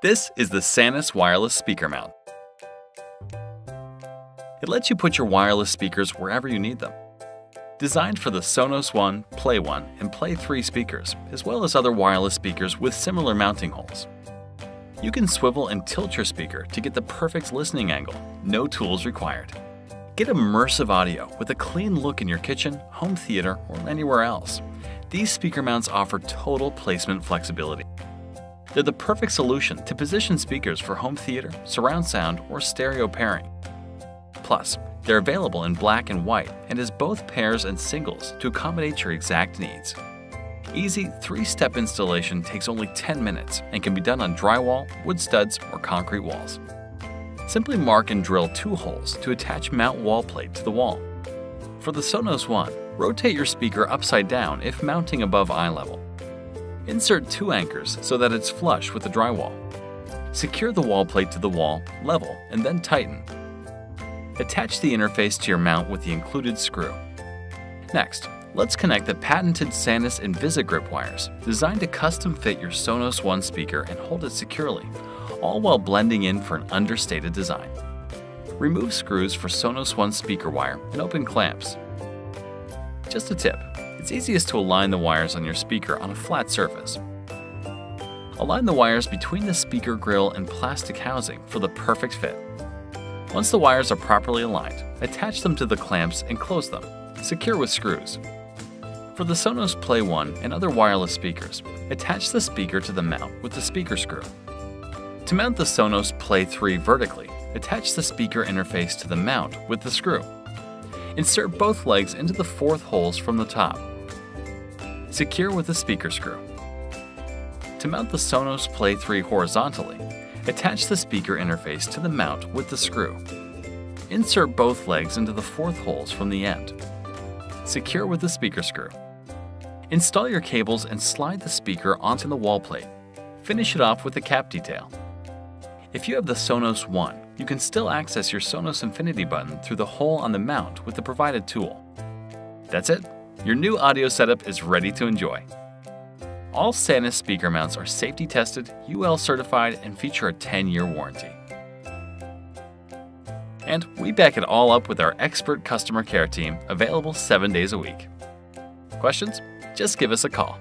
This is the Sanus wireless speaker mount. It lets you put your wireless speakers wherever you need them. Designed for the Sonos One, Play One, and Play 3 speakers, as well as other wireless speakers with similar mounting holes. You can swivel and tilt your speaker to get the perfect listening angle, no tools required. Get immersive audio with a clean look in your kitchen, home theater, or anywhere else. These speaker mounts offer total placement flexibility. They're the perfect solution to position speakers for home theater, surround sound, or stereo pairing. Plus, they're available in black and white and as both pairs and singles to accommodate your exact needs. Easy three-step installation takes only 10 minutes and can be done on drywall, wood studs, or concrete walls. Simply mark and drill two holes to attach mount wall plate to the wall. For the Sonos One, rotate your speaker upside down if mounting above eye level. Insert two anchors so that it's flush with the drywall. Secure the wall plate to the wall, level, and then tighten. Attach the interface to your mount with the included screw. Next, let's connect the patented Sanus InvisiGrip wires, designed to custom fit your Sonos One speaker and hold it securely, all while blending in for an understated design. Remove screws for Sonos One speaker wire and open clamps. Just a tip, it's easiest to align the wires on your speaker on a flat surface. Align the wires between the speaker grill and plastic housing for the perfect fit. Once the wires are properly aligned, attach them to the clamps and close them, secure with screws. For the Sonos Play One and other wireless speakers, attach the speaker to the mount with the speaker screw. To mount the Sonos Play 3 vertically, attach the speaker interface to the mount with the screw. Insert both legs into the fourth holes from the top. Secure with a speaker screw. To mount the Sonos Play 3 horizontally, attach the speaker interface to the mount with the screw. Insert both legs into the fourth holes from the end. Secure with the speaker screw. Install your cables and slide the speaker onto the wall plate. Finish it off with the cap detail. If you have the Sonos One, you can still access your Sonos Infinity button through the hole on the mount with the provided tool. That's it. Your new audio setup is ready to enjoy. All Sanus speaker mounts are safety tested, UL certified, and feature a 10-year warranty. And we back it all up with our expert customer care team, available 7 days a week. Questions? Just give us a call.